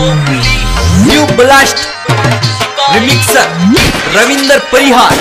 New blast remixer Ravinder Parihar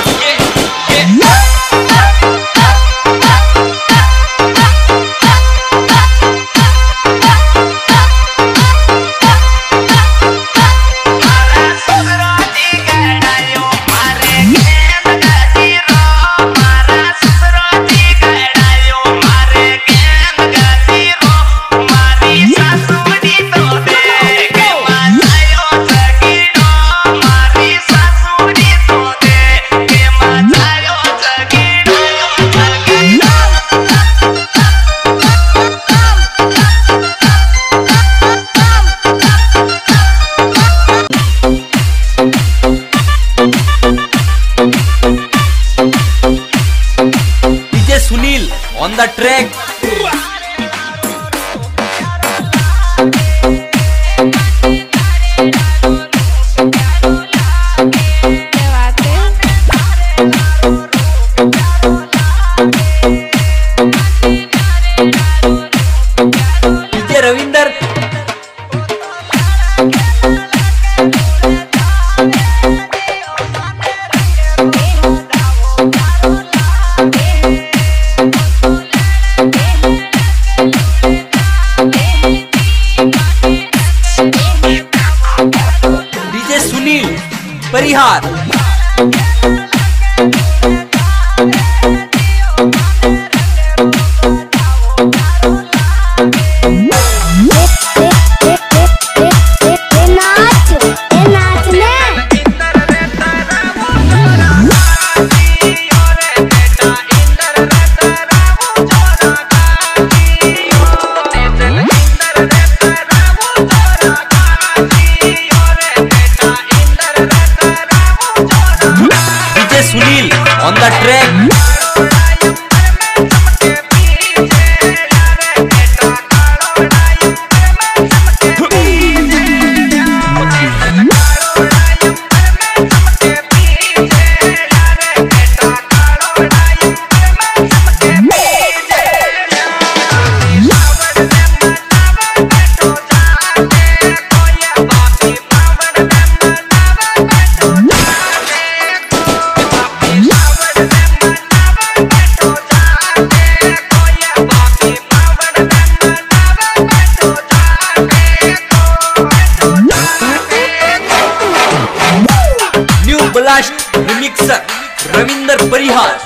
remixer Ravinder Parihar.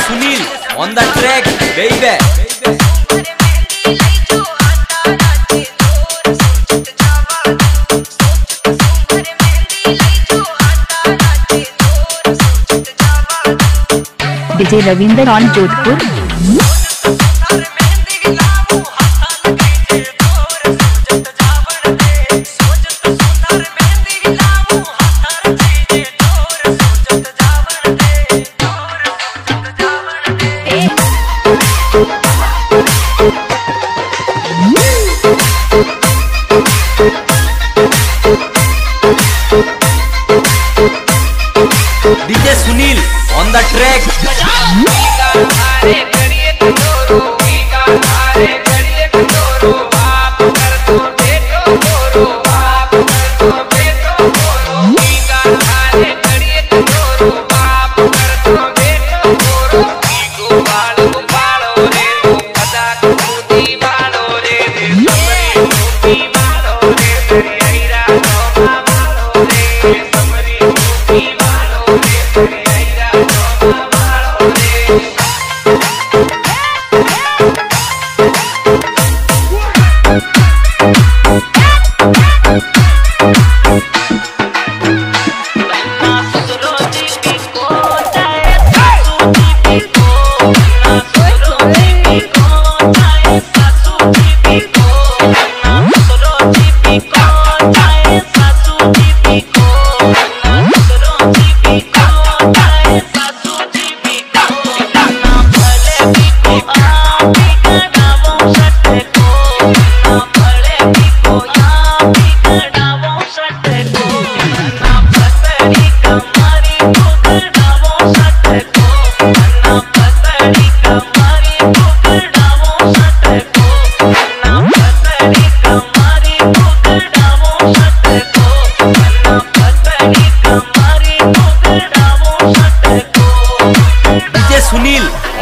Sunil on the DJ Ravinder on Jodhpur.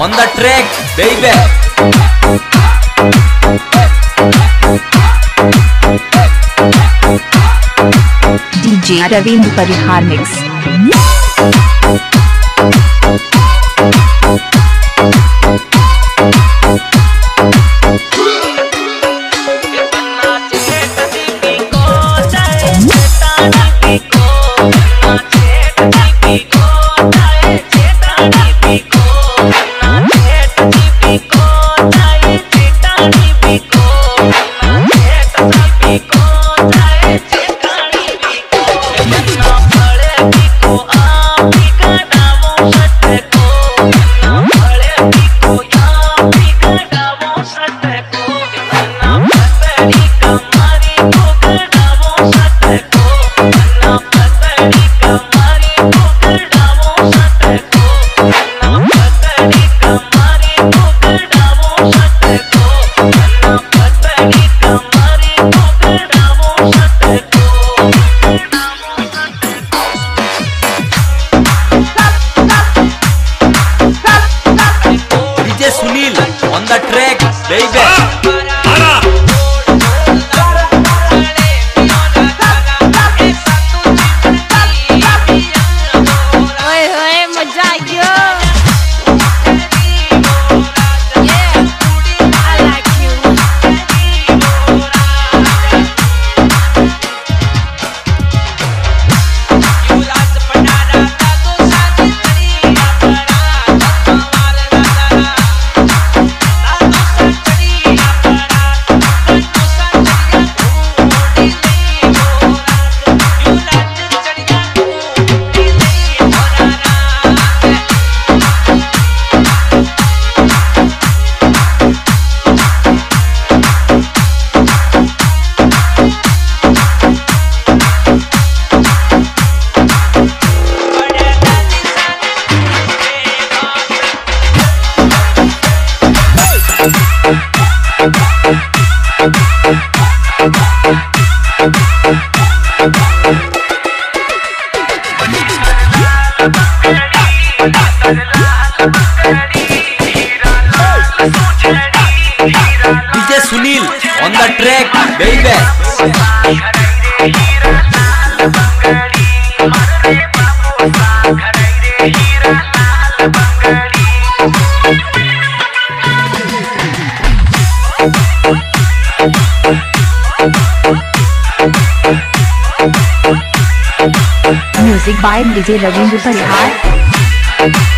On the track, baby. DJ Ravindra Parihar Mix. DJ Sunil on the track, track, baby. Music by DJ Ravindra Parihar.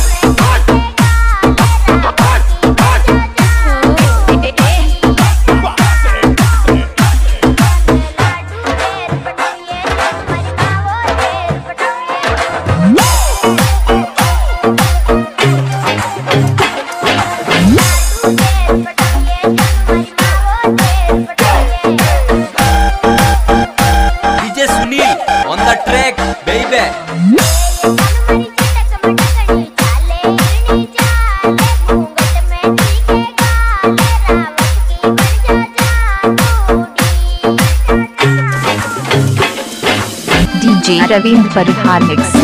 Ravindra Parihar mix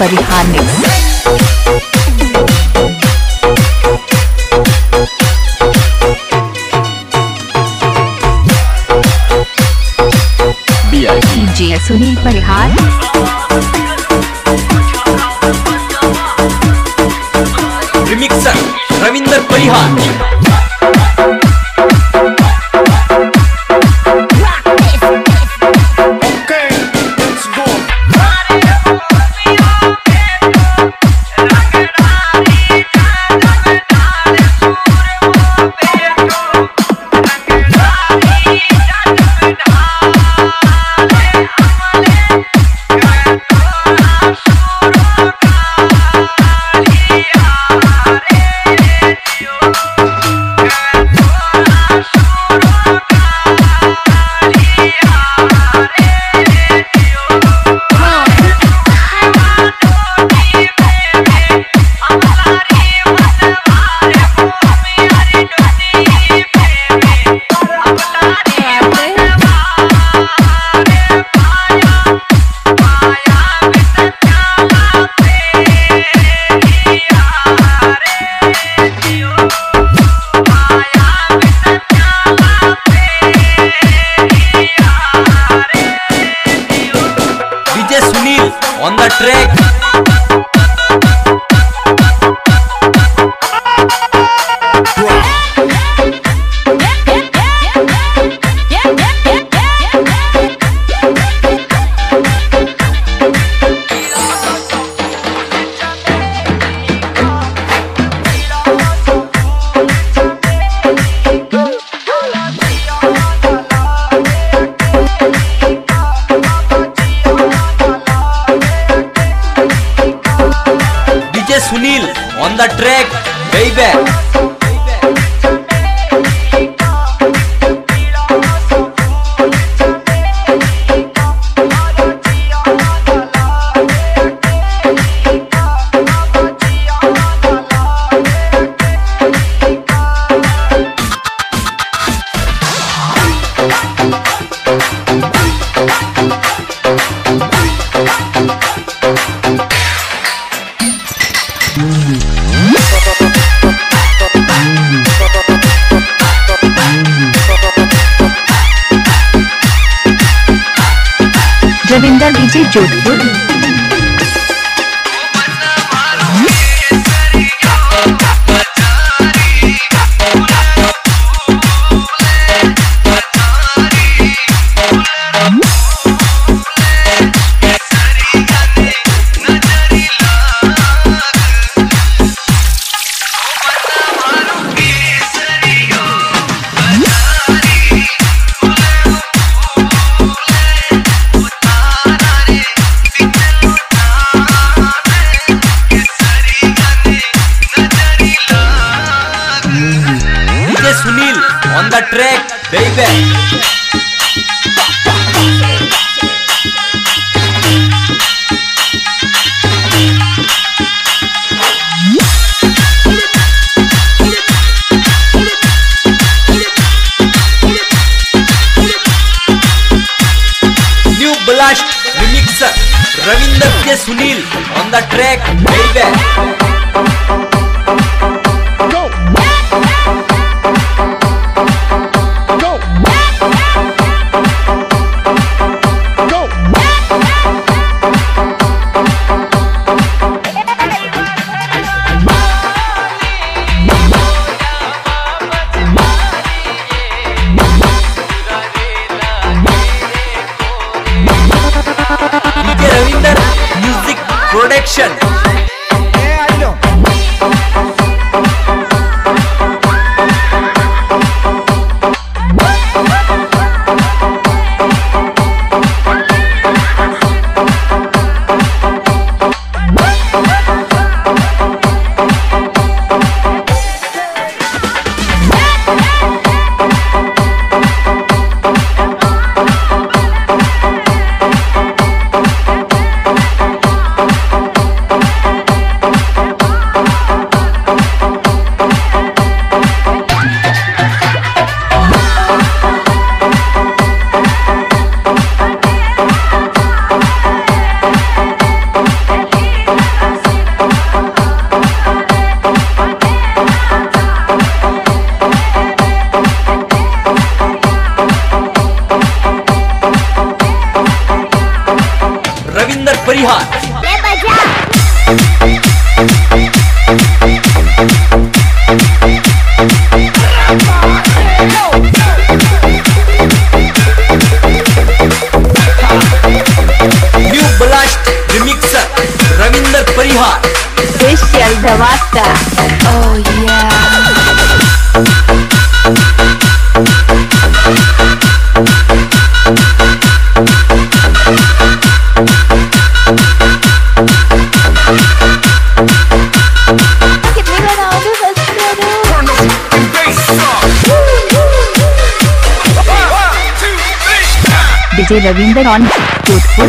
Parihar mix Sunil Parihar. Kalash remixer Ravinder K. Sunil on the track Baby. DJ Ravinder on Tootful.